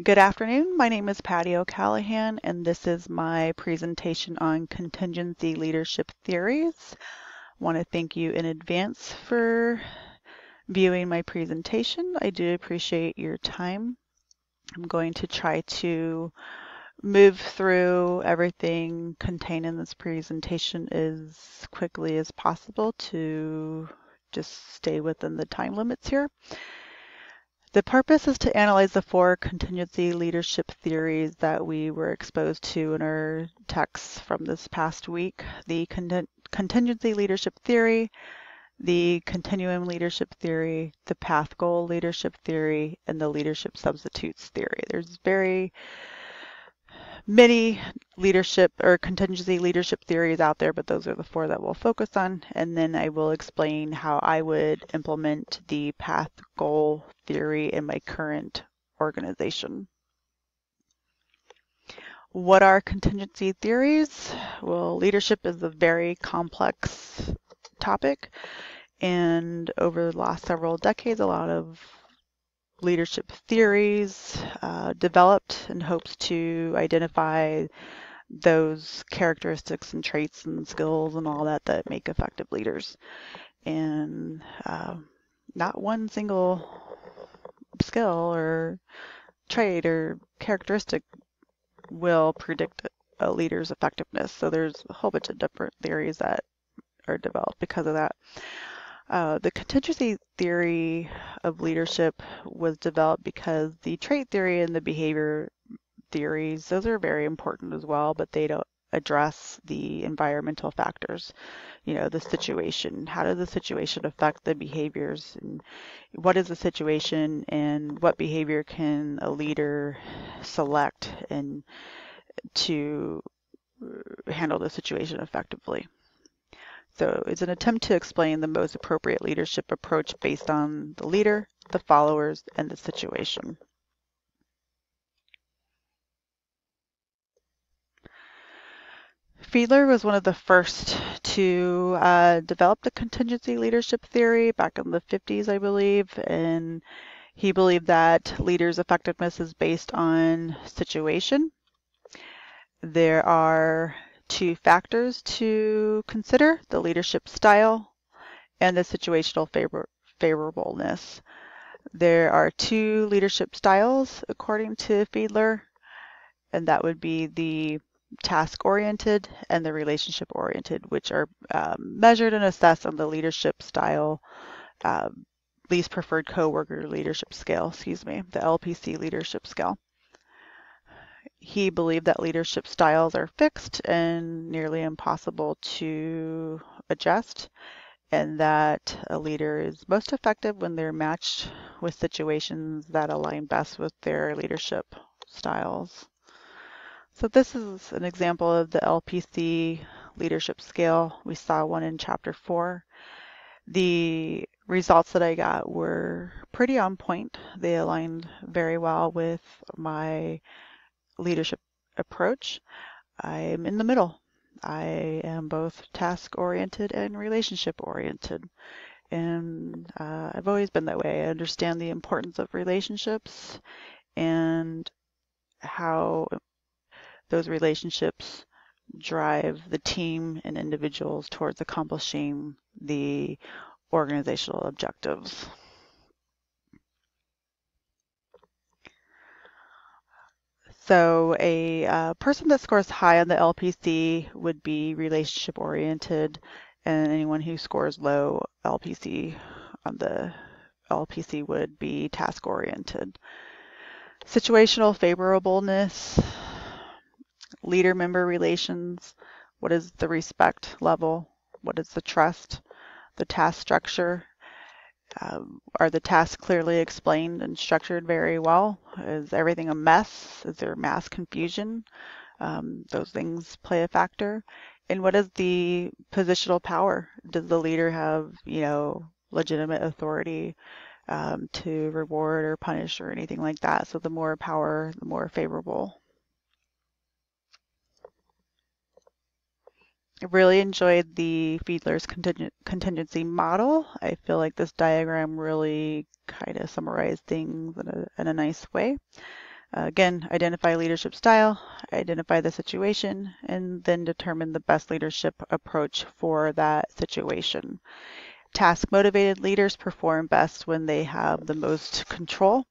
Good afternoon. My name is Patty O'Callaghan, and this is my presentation on contingency leadership theories. I want to thank you in advance for viewing my presentation. I do appreciate your time. I'm going to try to move through everything contained in this presentation as quickly as possible to just stay within the time limits here. The purpose is to analyze the four contingency leadership theories that we were exposed to in our texts from this past week. The contingency leadership theory, the continuum leadership theory, the path goal leadership theory, and the leadership substitutes theory. There's very many leadership or contingency leadership theories out there, but those are the four that we'll focus on. And then I will explain how I would implement the path goal theory in my current organization. What are contingency theories? Well, leadership is a very complex topic. And over the last several decades, a lot of leadership theories uh, developed in hopes to identify those characteristics and traits and skills and all that that make effective leaders. And uh, not one single skill or trait or characteristic will predict a leader's effectiveness. So there's a whole bunch of different theories that are developed because of that. Uh, the contingency theory of leadership was developed because the trait theory and the behavior theories, those are very important as well, but they don't address the environmental factors, you know, the situation. How does the situation affect the behaviors? And what is the situation and what behavior can a leader select and to handle the situation effectively? So it's an attempt to explain the most appropriate leadership approach based on the leader, the followers, and the situation. Fiedler was one of the first to uh, develop the contingency leadership theory back in the 50s, I believe, and he believed that leaders' effectiveness is based on situation. There are two factors to consider, the leadership style and the situational favor favorableness. There are two leadership styles according to Fiedler, and that would be the task-oriented and the relationship-oriented, which are um, measured and assessed on the leadership style, um, least preferred coworker leadership scale, excuse me, the LPC leadership scale. He believed that leadership styles are fixed and nearly impossible to adjust, and that a leader is most effective when they're matched with situations that align best with their leadership styles. So this is an example of the LPC leadership scale. We saw one in chapter four. The results that I got were pretty on point. They aligned very well with my leadership approach. I'm in the middle. I am both task oriented and relationship oriented. And uh, I've always been that way. I understand the importance of relationships and how those relationships drive the team and individuals towards accomplishing the organizational objectives. So a uh, person that scores high on the LPC would be relationship oriented and anyone who scores low LPC on the LPC would be task oriented. Situational favorableness, leader member relations, what is the respect level, what is the trust, the task structure, um, are the tasks clearly explained and structured very well? Is everything a mess? Is there mass confusion? Um, those things play a factor. And what is the positional power? Does the leader have, you know, legitimate authority um, to reward or punish or anything like that? So the more power, the more favorable. I really enjoyed the Fiedler's contingency model. I feel like this diagram really kind of summarized things in a, in a nice way. Uh, again, identify leadership style, identify the situation, and then determine the best leadership approach for that situation. Task motivated leaders perform best when they have the most control.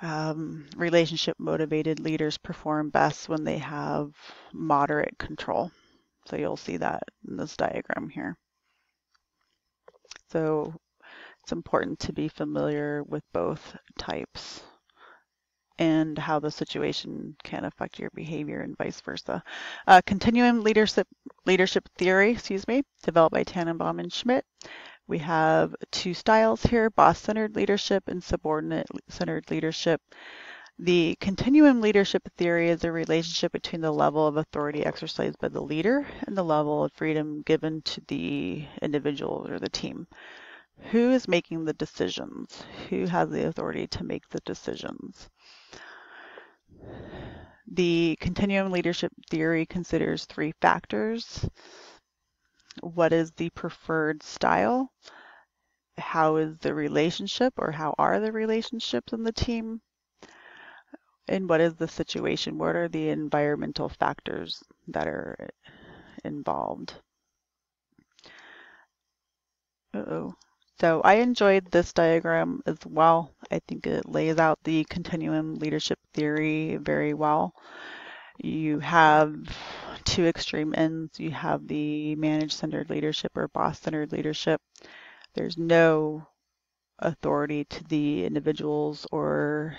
Um, relationship motivated leaders perform best when they have moderate control. So you'll see that in this diagram here. So it's important to be familiar with both types and how the situation can affect your behavior and vice versa. Uh, continuum leadership leadership theory, excuse me, developed by Tannenbaum and Schmidt. We have two styles here, boss-centered leadership and subordinate-centered leadership. The continuum leadership theory is a relationship between the level of authority exercised by the leader and the level of freedom given to the individual or the team. Who is making the decisions? Who has the authority to make the decisions? The continuum leadership theory considers three factors. What is the preferred style? How is the relationship or how are the relationships in the team? And what is the situation? What are the environmental factors that are involved? Uh-oh. So I enjoyed this diagram as well. I think it lays out the continuum leadership theory very well. You have two extreme ends. You have the manage-centered leadership or boss-centered leadership. There's no authority to the individuals or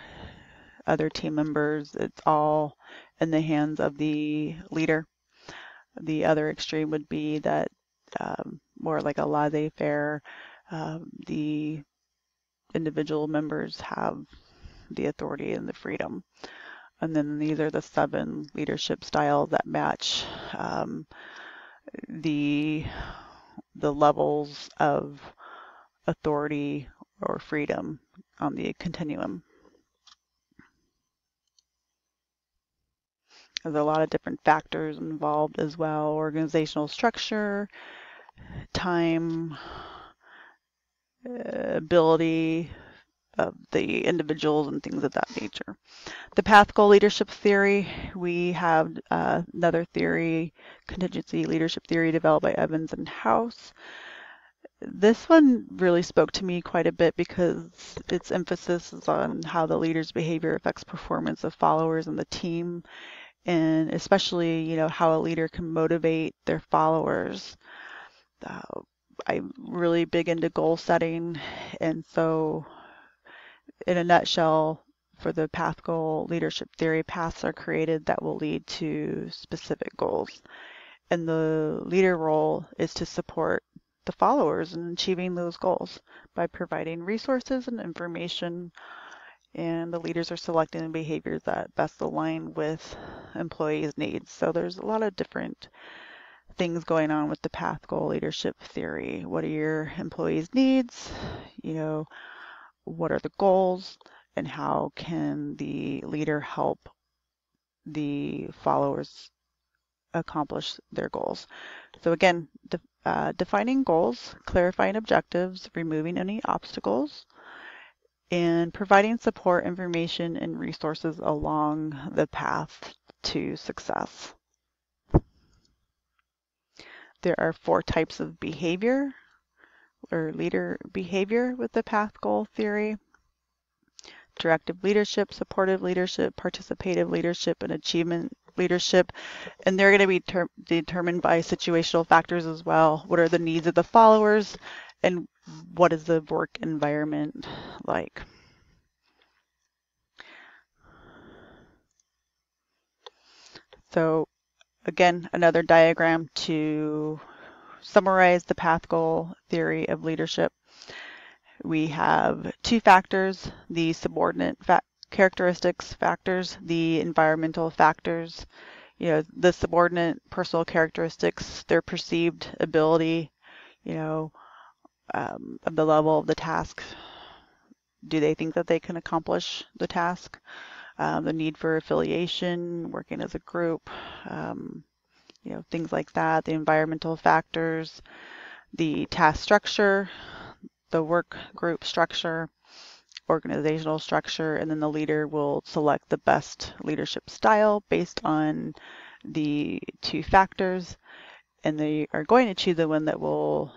other team members. It's all in the hands of the leader. The other extreme would be that um, more like a laissez-faire um, the individual members have the authority and the freedom. And then these are the seven leadership styles that match um, the the levels of authority or freedom on the continuum. There's a lot of different factors involved as well, organizational structure, time, ability of the individuals and things of that nature. The path goal leadership theory, we have uh, another theory, contingency leadership theory developed by Evans and House. This one really spoke to me quite a bit because its emphasis is on how the leader's behavior affects performance of followers and the team, and especially, you know, how a leader can motivate their followers. Uh, I'm really big into goal setting. And so, in a nutshell, for the path goal leadership theory, paths are created that will lead to specific goals. And the leader role is to support the followers in achieving those goals by providing resources and information. And the leaders are selecting behaviors that best align with employees' needs. So there's a lot of different things going on with the path goal leadership theory. What are your employees' needs? You know, what are the goals? And how can the leader help the followers accomplish their goals? So again, de uh, defining goals, clarifying objectives, removing any obstacles, and providing support, information, and resources along the path to success. There are four types of behavior or leader behavior with the path goal theory. Directive leadership, supportive leadership, participative leadership, and achievement leadership. And they're going to be determined by situational factors as well. What are the needs of the followers and what is the work environment like? So Again, another diagram to summarize the path goal theory of leadership. We have two factors, the subordinate fa characteristics factors, the environmental factors, you know, the subordinate personal characteristics, their perceived ability, you know, um, of the level of the task. Do they think that they can accomplish the task? um, the need for affiliation, working as a group, um, you know, things like that, the environmental factors, the task structure, the work group structure, organizational structure, and then the leader will select the best leadership style based on the two factors, and they are going to choose the one that will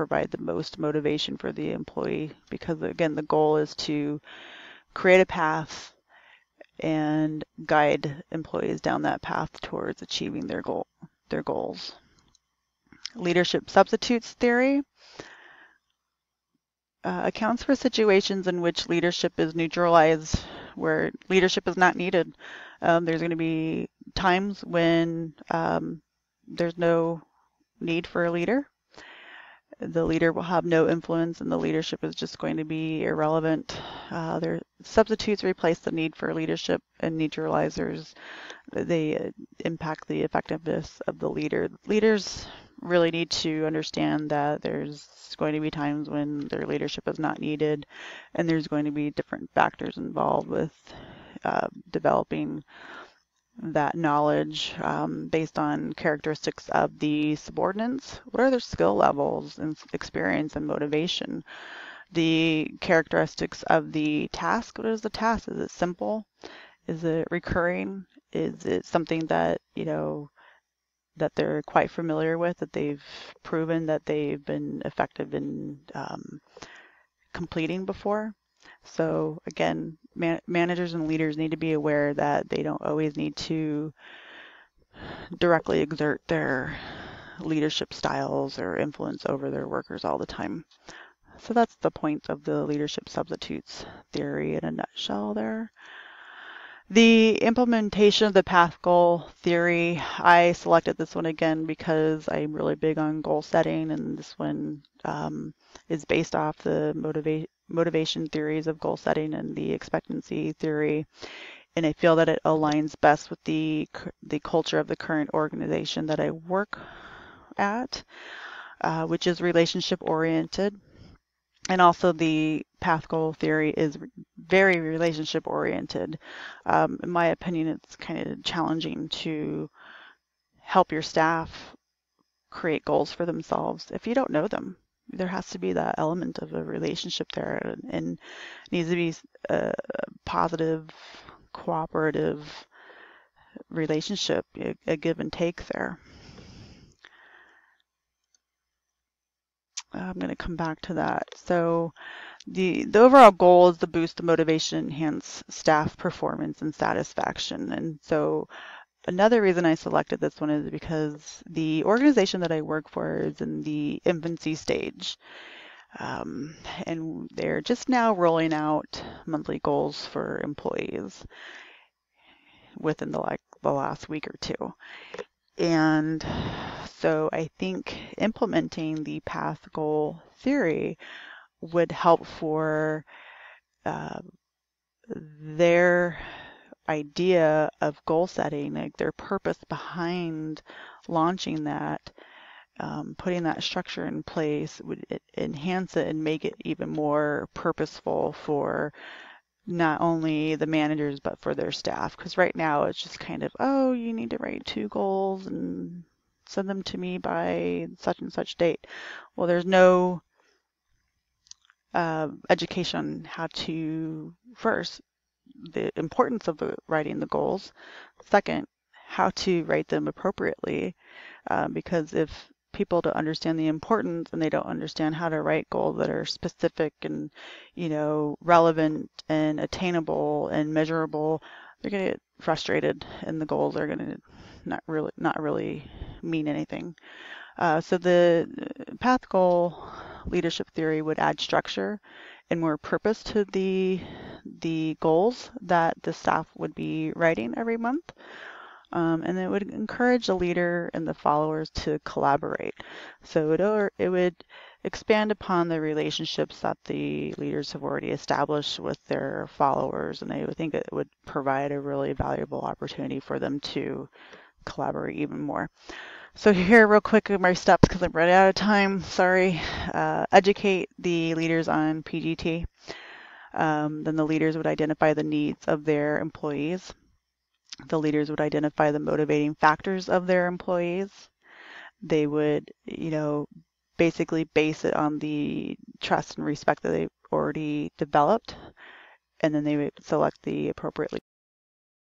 provide the most motivation for the employee because again the goal is to create a path and guide employees down that path towards achieving their goal their goals. Leadership substitutes theory uh, accounts for situations in which leadership is neutralized, where leadership is not needed. Um, there's going to be times when um, there's no need for a leader. The leader will have no influence and the leadership is just going to be irrelevant. Uh, their substitutes replace the need for leadership and neutralizers. They uh, impact the effectiveness of the leader. Leaders really need to understand that there's going to be times when their leadership is not needed, and there's going to be different factors involved with uh, developing that knowledge um, based on characteristics of the subordinates. What are their skill levels and experience and motivation? The characteristics of the task. What is the task? Is it simple? Is it recurring? Is it something that, you know, that they're quite familiar with, that they've proven that they've been effective in um, completing before. So again, man managers and leaders need to be aware that they don't always need to directly exert their leadership styles or influence over their workers all the time. So that's the point of the leadership substitutes theory in a nutshell there. The implementation of the path goal theory, I selected this one again because I'm really big on goal setting and this one um, is based off the motiva motivation theories of goal setting and the expectancy theory. And I feel that it aligns best with the, the culture of the current organization that I work at, uh, which is relationship oriented and also the path goal theory is very relationship oriented. Um, in my opinion, it's kind of challenging to help your staff create goals for themselves if you don't know them. There has to be that element of a relationship there and, needs to be a positive, cooperative relationship, a, a give and take there. I'm going to come back to that. So the, the overall goal is to boost the motivation, enhance staff performance and satisfaction. And so another reason I selected this one is because the organization that I work for is in the infancy stage. Um, and they're just now rolling out monthly goals for employees within the like the last week or two. And so I think implementing the path goal theory would help for uh, their idea of goal setting, like their purpose behind launching that, um, putting that structure in place would enhance it and make it even more purposeful for not only the managers but for their staff. Because right now it's just kind of oh you need to write two goals and send them to me by such and such date. Well there's no uh, education on how to first the importance of the, writing the goals. Second how to write them appropriately um, because if people to understand the importance and they don't understand how to write goals that are specific and you know relevant and attainable and measurable they're going to get frustrated and the goals are going to not really not really mean anything. Uh, so the path goal leadership theory would add structure and more purpose to the the goals that the staff would be writing every month um, and it would encourage the leader and the followers to collaborate. So it, or, it would expand upon the relationships that the leaders have already established with their followers, and I would think it would provide a really valuable opportunity for them to collaborate even more. So here, real quick, my steps because I'm running out of time. Sorry. Uh, educate the leaders on PGT. Um, then the leaders would identify the needs of their employees. The leaders would identify the motivating factors of their employees. They would, you know, basically base it on the trust and respect that they've already developed, and then they would select the appropriate